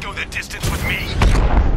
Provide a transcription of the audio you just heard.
go the distance with me?